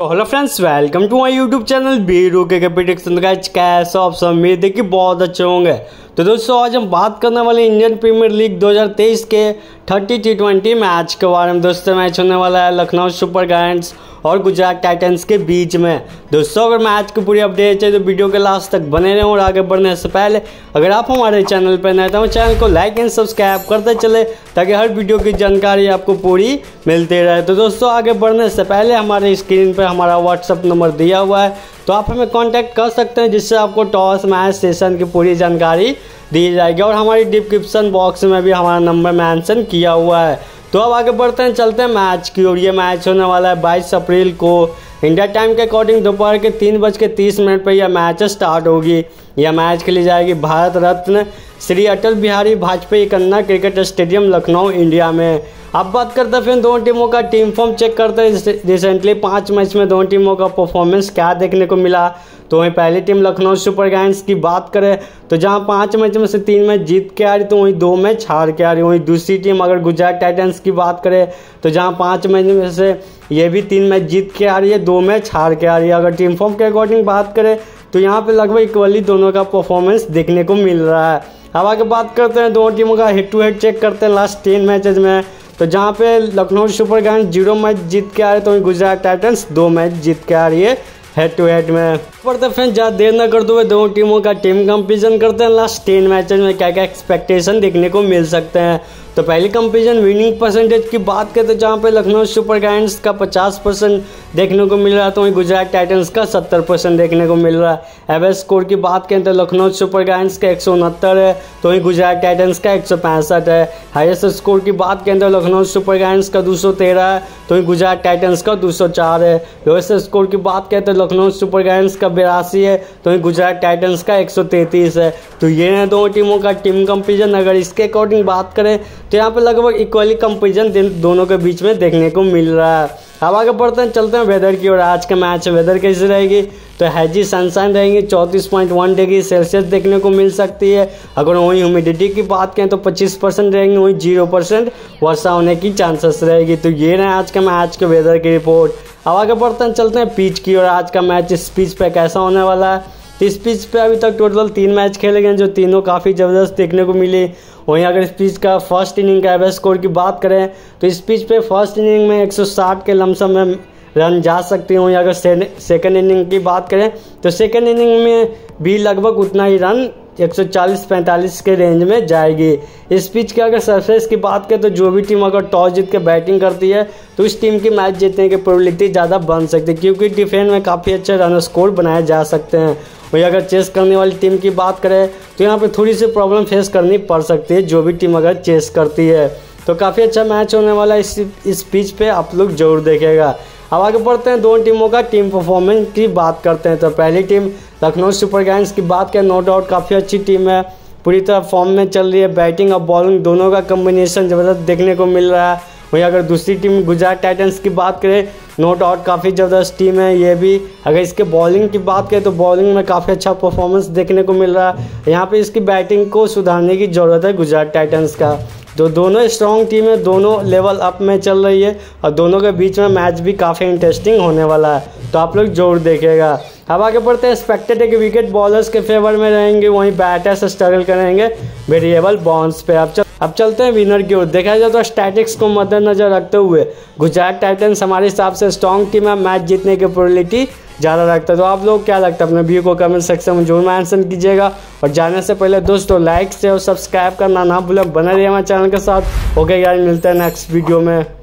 Hello friends welcome to my YouTube channel Biru के prediction देखिए आप उम्मीद है कि बहुत अच्छे होंगे। तो दोस्तों, आज हम बात करने वाले इंडियन प्रीमियर लीग 2023 के 30 टी ट्वेंटी मैच के बारे में। दोस्तों मैच होने वाला है लखनऊ सुपर जायंट्स और गुजरात टाइटन्स के बीच में। दोस्तों, अगर मैच की पूरी अपडेट चाहिए तो वीडियो के लास्ट तक बने रहें और आगे बढ़ने से पहले, अगर आप हमारे चैनल पर नए तो चैनल को लाइक एंड सब्सक्राइब करते चले, ताकि हर वीडियो की जानकारी आपको पूरी मिलती रहे। तो दोस्तों, आगे बढ़ने से पहले हमारे स्क्रीन पर हमारा व्हाट्सअप नंबर दिया हुआ है तो आप हमें कांटेक्ट कर सकते हैं, जिससे आपको टॉस, मैच सेशन की पूरी जानकारी दी जाएगी। और हमारी डिस्क्रिप्शन बॉक्स में भी हमारा नंबर मेंशन किया हुआ है। तो अब आगे बढ़ते हैं, चलते हैं मैच की और ये मैच होने वाला है बाईस अप्रैल को। इंडिया टाइम के अकॉर्डिंग दोपहर के तीन बज के तीस मिनट पर यह मैच स्टार्ट होगी। यह मैच खेली जाएगी भारत रत्न श्री अटल बिहारी वाजपेयी कन्ना क्रिकेट स्टेडियम, लखनऊ, इंडिया में। अब बात करते हैं फिर दोनों टीमों का टीम फॉर्म चेक करते हैं। रिसेंटली पाँच मैच में दोनों टीमों का परफॉर्मेंस क्या देखने को मिला? तो वहीं पहली टीम लखनऊ सुपर जायंट्स की बात करें तो जहाँ पाँच मैच में से तीन मैच जीत के आ रही तो वहीं दो मैच हार के आ रही। वहीं दूसरी टीम अगर गुजरात टाइटन्स की बात करें तो जहाँ पाँच मैच में से ये भी तीन मैच जीत के आ रही है, दो मैच हार के आ रही है। अगर टीम फॉर्म के अकॉर्डिंग बात करें तो यहाँ पे लगभग इक्वली दोनों का परफॉर्मेंस देखने को मिल रहा है। अब आगे बात करते हैं, दोनों टीमों का हेड टू हेड चेक करते हैं लास्ट टेन मैचेज में। तो जहाँ पे Lucknow super giants zero match जीत के आ रहे तो वहीं गुजरात टाइटन्स दो मैच जीत के आ रही है। हेड टू हेड में। पड़ते फ्रेंड ज़्यादा देर न करते हुए दोनों टीमों का टीम कंपेरिजन करते हैं। लास्ट टेन मैचेज में क्या क्या एक्सपेक्टेशन देखने को मिल सकते हैं। तो पहली कंपेरिजन विनिंग परसेंटेज की बात करें तो जहाँ पे लखनऊ सुपर जायंट्स का 50 परसेंट देखने को मिल रहा है तो वहीं गुजरात टाइटन्स का 70 परसेंट देखने को मिल रहा है। एवरेज स्कोर की बात करें तो लखनऊ सुपर जायंट्स का एक सौ उनहत्तर है तो वहीं गुजरात टाइटन्स का एक सौ पैंसठ है। हाइएस्ट स्कोर की बात करें तो लखनऊ सुपर जायंट्स का दो सौ तेरह है तो वहीं गुजरात टाइटन्स का दो सौ चार है। लोएस्ट स्कोर की बात करें तो लखनऊ सुपर जायंट्स का बिरासी है तो वहीं गुजरात टाइटन्स का एक है। तो ये है दोनों टीमों का टीम कंपेरिजन अगर इसके अकॉर्डिंग बात करें तो यहाँ पर लगभग इक्वली कंपेरिजन दोनों के बीच में देखने को मिल रहा है। अब आगे बढ़ते हैं, चलते हैं वेदर की ओर। आज का मैच वेदर कैसी रहेगी? तो हैजी सनशाइन रहेंगी, चौंतीस पॉइंट वन डिग्री सेल्सियस देखने को मिल सकती है। अगर वहीं ह्यूमिडिटी की बात करें तो पच्चीस परसेंट रहेंगी, वहीं ज़ीरो परसेंट वर्षा होने की चांसेस रहेगी। तो ये रहे आज का मैच के वेदर की रिपोर्ट अब आगे बढ़ते हैं, चलते हैं पिच की ओर। आज का मैच इस पिच पर कैसा होने वाला है? इस पिच पे अभी तक टोटल तीन मैच खेले गए जो तीनों काफ़ी ज़बरदस्त देखने को मिली। वहीं अगर इस पिच का फ़र्स्ट इनिंग का एवरेज स्कोर की बात करें तो इस पिच पे फ़र्स्ट इनिंग में 160 के लमसम में रन जा सकते हैं। वहीं अगर सेकेंड इनिंग की बात करें तो सेकेंड इनिंग में भी लगभग उतना ही रन 140-45 के रेंज में जाएगी। इस पिच के अगर सरफेस की बात करें तो जो भी टीम अगर टॉस जीत के बैटिंग करती है तो इस टीम की मैच जीतने की प्रोबेबिलिटी ज़्यादा बन सकती है, क्योंकि डिफेंस में काफ़ी अच्छे रन स्कोर बनाए जा सकते हैं। वही अगर चेस करने वाली टीम की बात करें तो यहाँ पे थोड़ी सी प्रॉब्लम फेस करनी पड़ सकती है, जो भी टीम अगर चेस करती है। तो काफ़ी अच्छा मैच होने वाला है इस इस पिच पे, आप लोग ज़रूर देखेगा अब आगे बढ़ते हैं, दोनों टीमों का टीम परफॉर्मेंस की बात करते हैं। तो पहली टीम लखनऊ सुपर जायंट्स की बात करें नो डाउट काफ़ी अच्छी टीम है। पूरी तरह फॉर्म में चल रही है बैटिंग और बॉलिंग दोनों का कम्बिनेशन ज़बरदस्त देखने को मिल रहा है। वहीं अगर दूसरी टीम गुजरात टाइटन्स की बात करें नो डाउट काफ़ी ज़बरदस्त टीम है, ये भी। अगर इसके बॉलिंग की बात करें तो बॉलिंग में काफ़ी अच्छा परफॉर्मेंस देखने को मिल रहा है। यहाँ पे इसकी बैटिंग को सुधारने की ज़रूरत है गुजरात टाइटन्स का। तो दोनों स्ट्रॉन्ग टीम है, दोनों लेवल अप में चल रही है, और दोनों के बीच में मैच भी काफ़ी इंटरेस्टिंग होने वाला है। तो आप लोग ज़ोर देखेगा अब आगे बढ़ते हैं एक्सपेक्टेड है कि विकेट बॉलर्स के फेवर में रहेंगे, वहीं बैटर्स स्ट्रगल करेंगे। वेरिएबल बॉन्स पे अब चल अब चलते हैं विनर की ओर। देखा जाए तो स्टैटिक्स को मद्देनजर रखते हुए गुजरात टाइटन्स हमारे हिसाब से स्ट्रॉन्ग टीम है मैच जीतने की प्रोबेबिलिटी ज़्यादा रखता है। तो आप लोग क्या लगता है? अपने व्यू को कमेंट सेक्शन में ज़रूर मैंसन कीजिएगा। और जाने से पहले दोस्तों लाइक से और सब्सक्राइब करना ना भूलें। बने रहिए हमारे चैनल के साथ। ओके यार मिलते हैं नेक्स्ट वीडियो में।